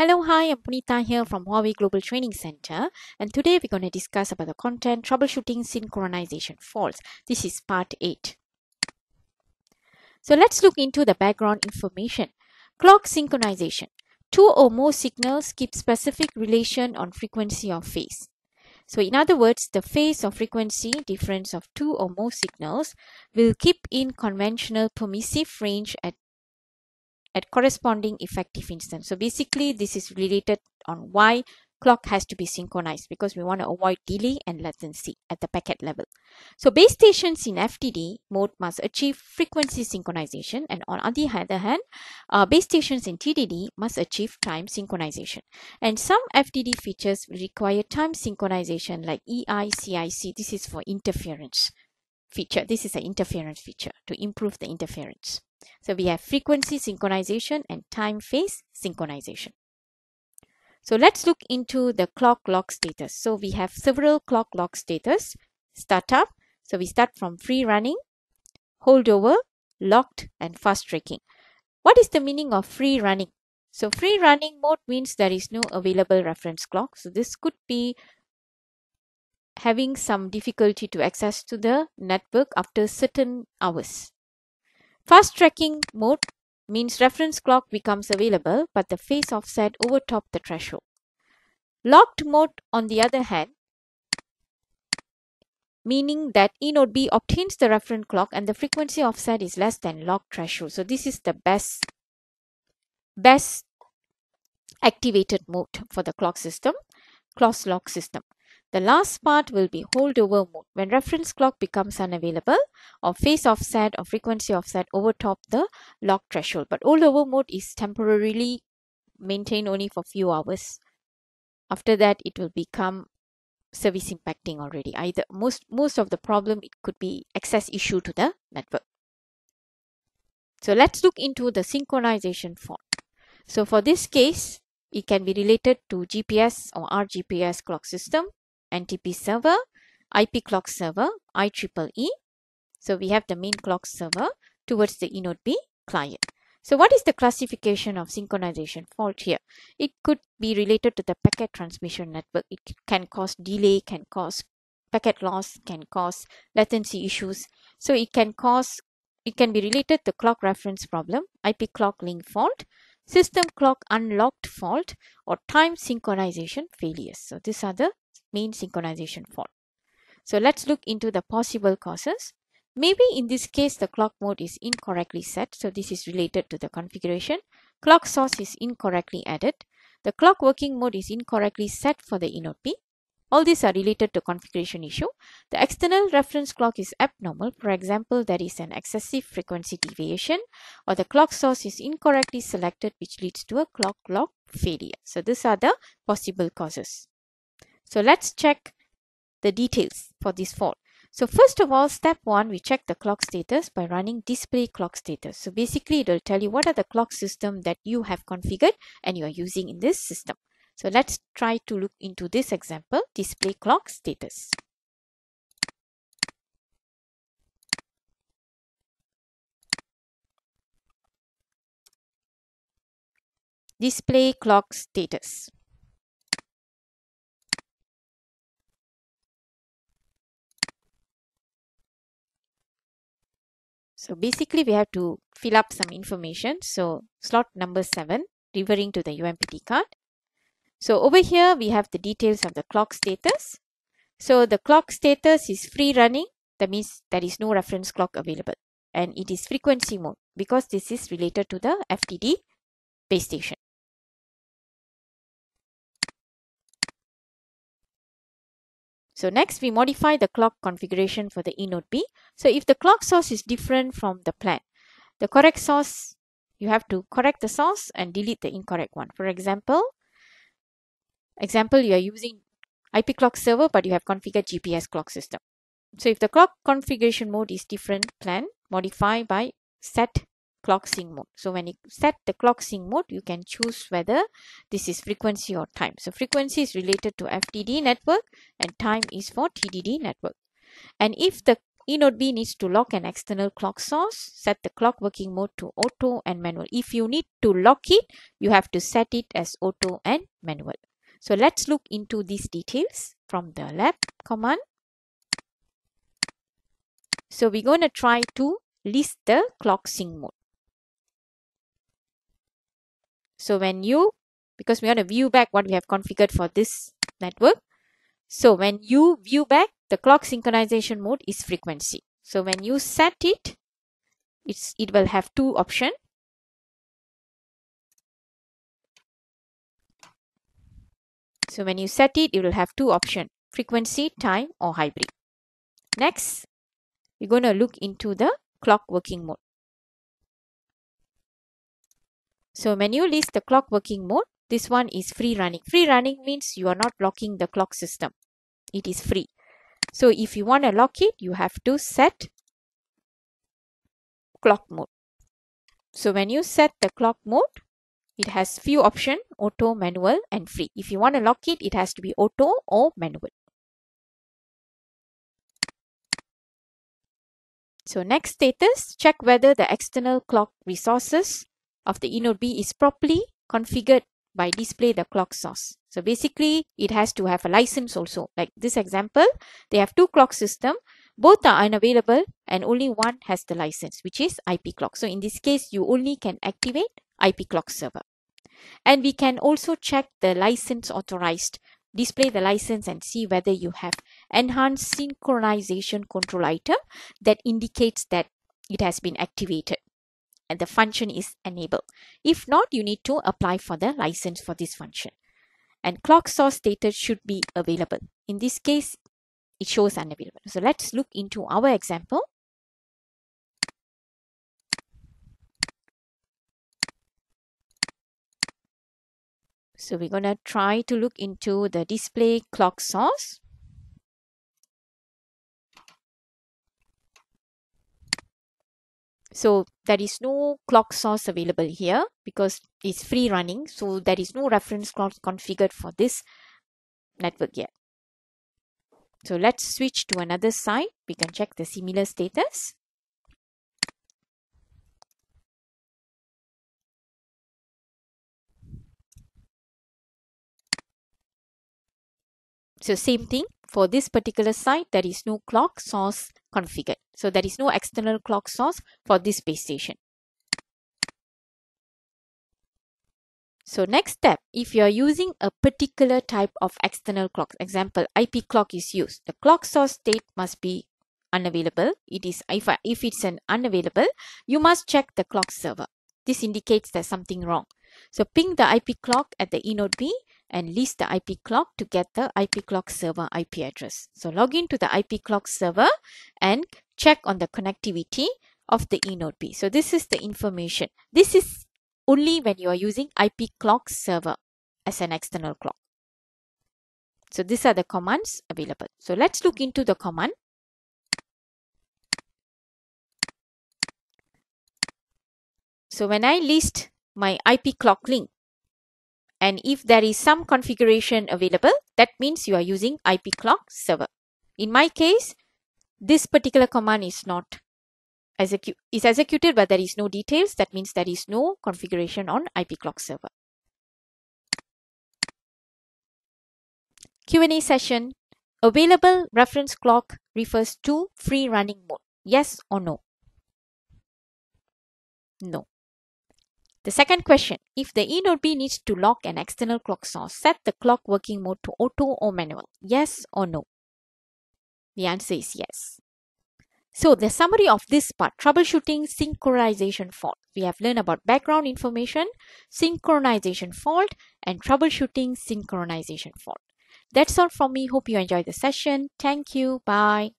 Hello, hi, I'm Punita here from Huawei Global Training Center and today we're going to discuss about the content troubleshooting synchronization faults. This is part 8. So let's look into the background information. Clock synchronization. Two or more signals keep specific relation on frequency or phase. So in other words, the phase or frequency difference of two or more signals will keep in conventional permissive range at at corresponding effective instance. So basically this is related on why clock has to be synchronized because we want to avoid delay and latency at the packet level. So base stations in FDD mode must achieve frequency synchronization and on the other hand, uh, base stations in TDD must achieve time synchronization. And some FDD features require time synchronization like EICIC. This is for interference feature. This is an interference feature to improve the interference. So we have frequency synchronization and time phase synchronization. So let's look into the clock lock status. So we have several clock lock status. Startup. So we start from free running, holdover, locked and fast tracking. What is the meaning of free running? So free running mode means there is no available reference clock. So this could be having some difficulty to access to the network after certain hours. Fast tracking mode means reference clock becomes available but the phase offset overtop the threshold. Locked mode on the other hand meaning that E node B obtains the reference clock and the frequency offset is less than locked threshold. So this is the best best activated mode for the clock system, cross lock system. The last part will be holdover mode when reference clock becomes unavailable or phase offset or frequency offset overtop the lock threshold. But holdover mode is temporarily maintained only for few hours. After that, it will become service impacting already. Either most most of the problem it could be access issue to the network. So let's look into the synchronization fault. So for this case, it can be related to GPS or RGPS clock system NTP server, IP clock server, IEEE. So we have the main clock server towards the eNode B client. So what is the classification of synchronization fault here? It could be related to the packet transmission network. It can cause delay, can cause packet loss, can cause latency issues. So it can cause, it can be related to clock reference problem, IP clock link fault, system clock unlocked fault, or time synchronization failures. So these are the main synchronization fault. So let's look into the possible causes. Maybe in this case, the clock mode is incorrectly set. So this is related to the configuration. Clock source is incorrectly added. The clock working mode is incorrectly set for the eNode B. All these are related to configuration issue. The external reference clock is abnormal. For example, there is an excessive frequency deviation or the clock source is incorrectly selected which leads to a clock lock failure. So these are the possible causes. So let's check the details for this fault. So first of all, step one, we check the clock status by running display clock status. So basically it will tell you what are the clock system that you have configured and you are using in this system. So let's try to look into this example, display clock status. Display clock status. So basically we have to fill up some information. So slot number 7 referring to the UMPT card. So over here we have the details of the clock status. So the clock status is free running. That means there is no reference clock available. And it is frequency mode because this is related to the FDD base station. So next we modify the clock configuration for the eNode B. So if the clock source is different from the plan, the correct source, you have to correct the source and delete the incorrect one. For example, example you are using IP clock server but you have configured GPS clock system. So if the clock configuration mode is different plan, modify by set clock sync mode. So when you set the clock sync mode, you can choose whether this is frequency or time. So frequency is related to FDD network and time is for TDD network. And if the eNode B needs to lock an external clock source. Set the clock working mode to auto and manual. If you need to lock it, you have to set it as auto and manual. So let's look into these details from the lab command. So we're going to try to list the clock sync mode. So when you, because we want to view back what we have configured for this network. So when you view back, the clock synchronization mode is frequency. So when you set it, it's, it will have two options. So when you set it, it will have two options, frequency, time or hybrid. Next, we're going to look into the clock working mode. So when you list the clock working mode, this one is free running. Free running means you are not locking the clock system. It is free. So if you want to lock it, you have to set clock mode. So when you set the clock mode, it has few options, auto, manual and free. If you want to lock it, it has to be auto or manual. So next status, check whether the external clock resources of the eNode B is properly configured by display the clock source. So basically it has to have a license also. Like this example, they have two clock system. Both are unavailable and only one has the license which is IP clock. So in this case, you only can activate IP clock server. And we can also check the license authorized, display the license and see whether you have enhanced synchronization control item that indicates that it has been activated the function is enabled. If not, you need to apply for the license for this function. And clock source data should be available. In this case, it shows unavailable. So let's look into our example. So we're going to try to look into the display clock source. So there is no clock source available here because it's free running. So there is no reference clock configured for this network yet. So let's switch to another site. We can check the similar status. So same thing for this particular site, there is no clock source configured. So there is no external clock source for this base station. So next step, if you are using a particular type of external clock, example IP clock is used, the clock source state must be unavailable. It is if, if it's an unavailable, you must check the clock server. This indicates there's something wrong. So ping the IP clock at the eNode B and list the IP clock to get the IP clock server IP address. So log into the IP clock server and check on the connectivity of the eNode B. So this is the information. This is only when you are using IP clock server as an external clock. So these are the commands available. So let's look into the command. So when I list my IP clock link, and if there is some configuration available, that means you are using IP clock server. In my case, this particular command is not execu is executed, but there is no details. That means there is no configuration on IP clock server. Q&A session. Available reference clock refers to free running mode. Yes or no? No. The second question, if the eNode B needs to lock an external clock source, set the clock working mode to auto or manual. Yes or no? The answer is yes. So the summary of this part, troubleshooting synchronization fault. We have learned about background information, synchronization fault, and troubleshooting synchronization fault. That's all from me. Hope you enjoyed the session. Thank you. Bye.